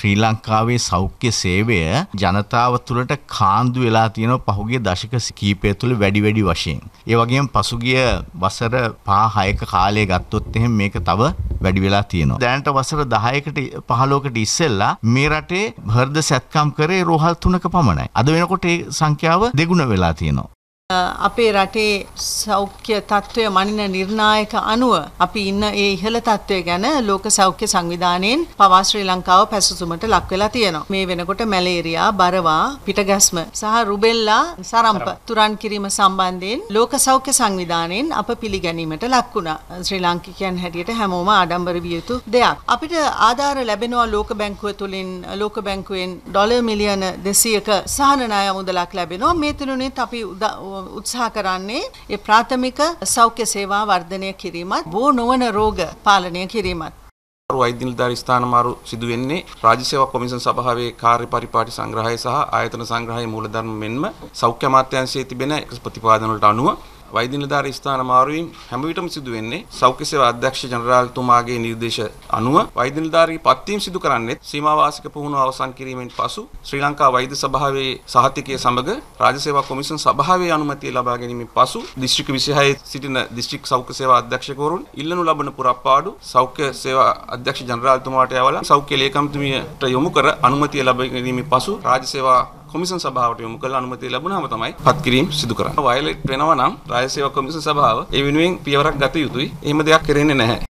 ශ්‍රී ලංකාවේ සෞඛ්‍ය සේවය ජනතාව තුළට කාන්දු වෙලා තියෙනවා පහුගිය දශක කීපය තුළ වැඩි වැඩි වශයෙන්. ඒ වගේම පසුගිය වසර 5-6ක කාලය ගත්තොත් එහෙම මේක තව වැඩි වෙලා තියෙනවා. දැනට වසර 10කට 15කට ඉස්සෙල්ලා මේ රටේ හෘද සැත්කම් කරේ රෝහල් 3ක පමණයි. අද වෙනකොට ඒ සංඛ්‍යාව දෙගුණ වෙලා තියෙනවා. අපේ රටේ සෞඛ්‍ය තත්ත්වය මනින නිර්ණායක අනුව අපි ඉන්න ඒ ඉහළ තත්ත්වය ගැන ලෝක සෞඛ්‍ය සංවිධානයෙන් පවා ශ්‍රී ලංකාව පැසසුමට ලක් වෙලා තියෙනවා. මේ වෙනකොට මැලේරියා, බරවා, පිටගැස්ම සහ රුබෙල්ලා සරම්ප තුරන් කිරීම සම්බන්ධයෙන් ලෝක සෞඛ්‍ය සංවිධානයෙන් අප පිළිගැනීමට ලක් වුණා. ශ්‍රී ලාංකිකයන් හැටියට හැමෝම ආඩම්බර විය යුතු දෙයක්. අපිට ආධාර ලැබෙනවා ලෝක බැංකුව තුලින් ලෝක බැංකුවෙන් ඩොලර් මිලියන 200ක සහන ණය මුදලක් ලැබෙනවා. මේ තුලිනුත් අපි උත්සාහ කරන්නේ ඒ ප්‍රාථමික සෞඛ්‍ය සේවා වර්ධනය කිරීමත් බෝ නොවන රෝග පාලනය කිරීමත්. වෛද්‍ය නිලධාරී ස්ථාන මාරු සිදු වෙන්නේ රාජ්‍ය සේවා කොමිසම් සභාවේ කාර්ය පරිපාටි සංග්‍රහය සහ ආයතන සංග්‍රහයේ මූලධර්ම මෙන්ම සෞඛ්‍ය අමාත්‍යාංශයේ තිබෙන එක ප්‍රතිපාදන වලට අනුව වෛද්‍ය නිලධාරී ස්ථාන මාරුවීම් හැම විටම සිදු වෙන්නේ සෞඛ්‍ය සේවා අධ්‍යක්ෂ ජනරාල්තුමාගේ නිර්දේශ අනුව වෛද්‍ය නිලධාරී පත්වීම් සිදු කරන්නේ සීමා වාසික පුහුණුව අවසන් කිරීමෙන් පසු ශ්‍රී ලංකා වෛද්‍ය සභාවේ සහතිකය සමග රාජ්‍ය සේවා කොමිෂන් සභාවේ අනුමැතිය ලබා ගැනීමෙන් පසු දිස්ත්‍රික්ක 26 සිටින දිස්ත්‍රික් සෞඛ්‍ය සේවා අධ්‍යක්ෂකවරුන් ඉල්ලනු ලබන පුරප්පාඩු සෞඛ්‍ය සේවා අධ්‍යක්ෂ ජනරාල්තුමාට යවලා සෞඛ්‍ය ලේකම්තුමියට යොමු කර අනුමැතිය ලබා ගැනීමෙන් පසු රාජ්‍ය සේවා කොමිසන් සභාවට යොමු කරලා අනුමැතිය ලැබුණාම තමයි පත්කිරීම සිදු කරන්නේ. වයලට් වෙනවා නම් රාජ්‍ය සේවා කොමිසන් සභාව ඒ වෙනුවෙන් පියවරක් ගත යුතුයි. එහෙම දෙයක් කරන්නේ නැහැ.